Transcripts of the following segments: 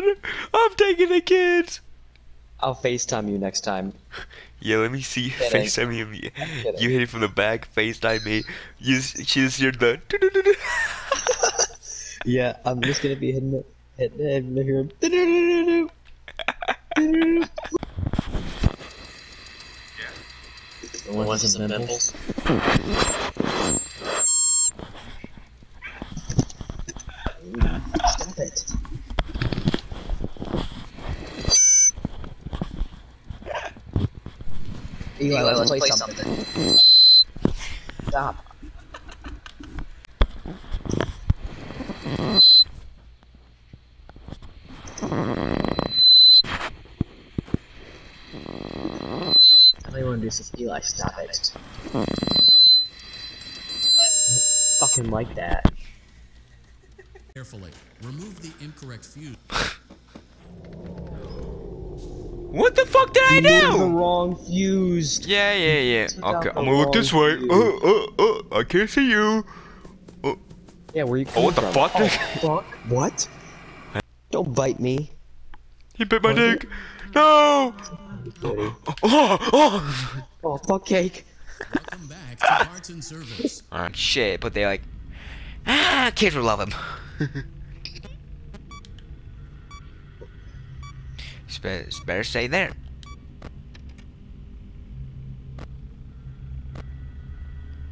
man. I'm taking the kids. I'll FaceTime you next time. Yeah, let me see. Kidding. FaceTime you. You hit it from the back. FaceTime me. You s- she just heard the. Yeah, I'm just gonna be hitting it. Hitting it, hitting it here. Want some pimples? Eli, let's, play, something. Stop. I really want to do some Eli, stop it. Fucking like that. Carefully. Remove the incorrect fuse. What the fuck did I do? The wrong fuse. Yeah, yeah, yeah. Okay, I'm gonna look this way. wrong Uh, uh, uh. I can't see you. Yeah, where you Oh, what the from? fuck? Oh, fuck. What? Don't bite me. He bit my dick. No. Kitty. Oh, oh. Oh, fuck cake. Welcome back to Parts and Service. Alright, shit, but they like, ah, kids will love him. It's better, stay there.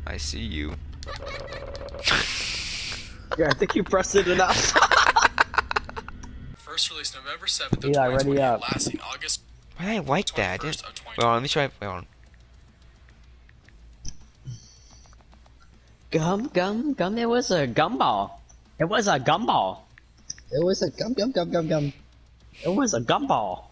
I see you. Yeah, I think you pressed it enough. First released November 7th of Eli, ready 2020, up. lasting August Why did I like that? I 21st didn't- Wait on, let me try. Wait on. gum, gum, gum. It was a gumball. It was a gumball. It was a gum, gum, gum, gum, gum. It was a gumball.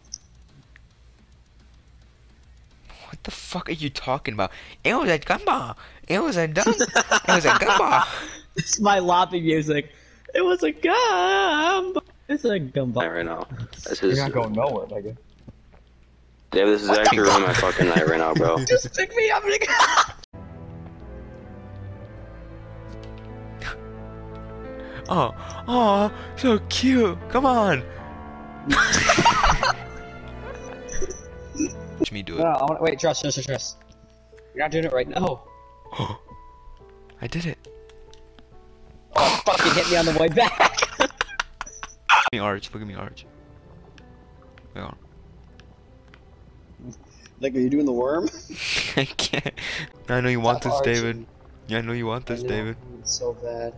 What the fuck are you talking about? It was a gumball. It was a dumb. it was a gumball. It's my lobby music. It was a gumball. It's a gumball. right now. This is, going nowhere, nigga. Dave, this is actually ruining my fucking night right now, bro. Just pick me up, nigga. Oh, oh, so cute. Come on. Watch me do No, it. I want wait. Trust, trust, trust, trust. You're not doing it right now. I did it. Oh, fucking hit me on the way back. Look at me, Arch. Look at me, Arch. Wait on. like, are you doing the worm? I can't. I know you want Stop this, arching. David. Yeah, I know you want this, I know, David. It's so bad.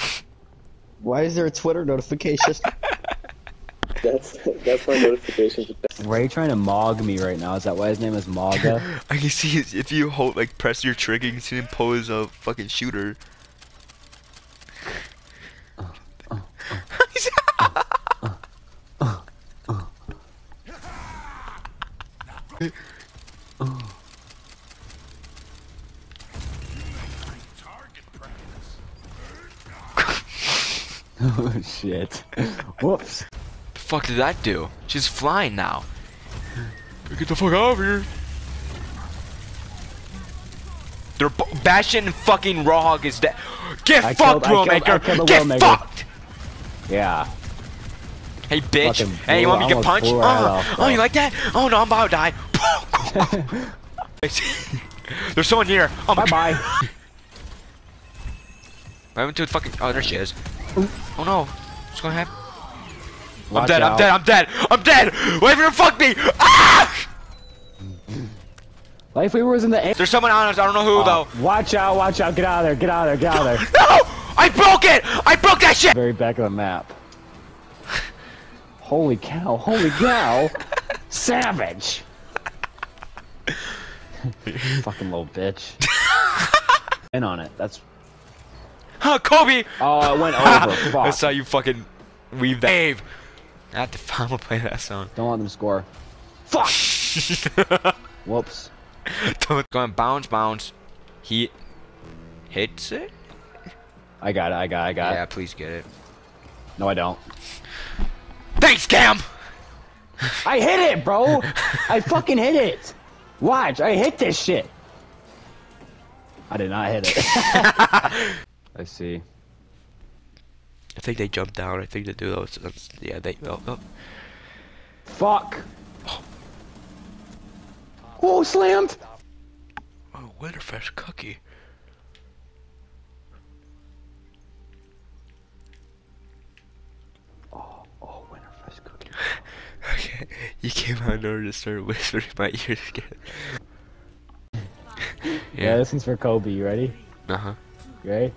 Why is there a Twitter notification? That's that's my notification. Why are you trying to mog me right now? Is that why his name is Maga? I can see his, if you hold like press your trigger, you can see him pull his uh, fucking shooter. oh shit. Whoops. What the fuck did that do? She's flying now. Get the fuck out of here. They're b- Bastion and fucking Roadhog is dead. Get I fucked, killed- I killed- I Widowmaker! killed Get Widowmaker. fucked! Yeah. Hey, bitch. Fucking Hey, you want me to get punched? blew her head Oh, off, oh, you like that? Oh no, I'm about to die. There's someone here. Oh my Bye bye. I haven't to fucking. Oh, there she is. Oh no. What's gonna happen? I'm Watch dead, I'm dead, I'm dead, I'm dead! Wait for fuck me! Ah! Lifeweaver was in the air. There's someone on us, I don't know who though. Watch out, watch out, get out of there, get out of there, get out of there. No! I broke it! I broke that shit! Very back of the map. Holy cow, holy cow! Savage! Fucking little bitch. In on it, that's. Huh, Kobe! Oh, I went over, I fuck. saw you fucking weave that. Dave! I have to I'm play that song. Don't let them score. Fuck! Whoops. Don't go bounce, bounce. He hits it? I got it, I got it, I got Yeah, it. please get it. No, I don't. Thanks, Cam! I hit it, bro! I fucking hit it! Watch, I hit this shit! I did not hit it. I see. I think they jump down. I think they do those. that's- Yeah, they. Oh, oh. Fuck. Oh, slammed. oh Winterfest cookie. Oh, oh, Winterfest cookie. Okay, you came out in order to start whispering in my ears again. Yeah, this one's for Kobe. You ready? Uh huh. You ready?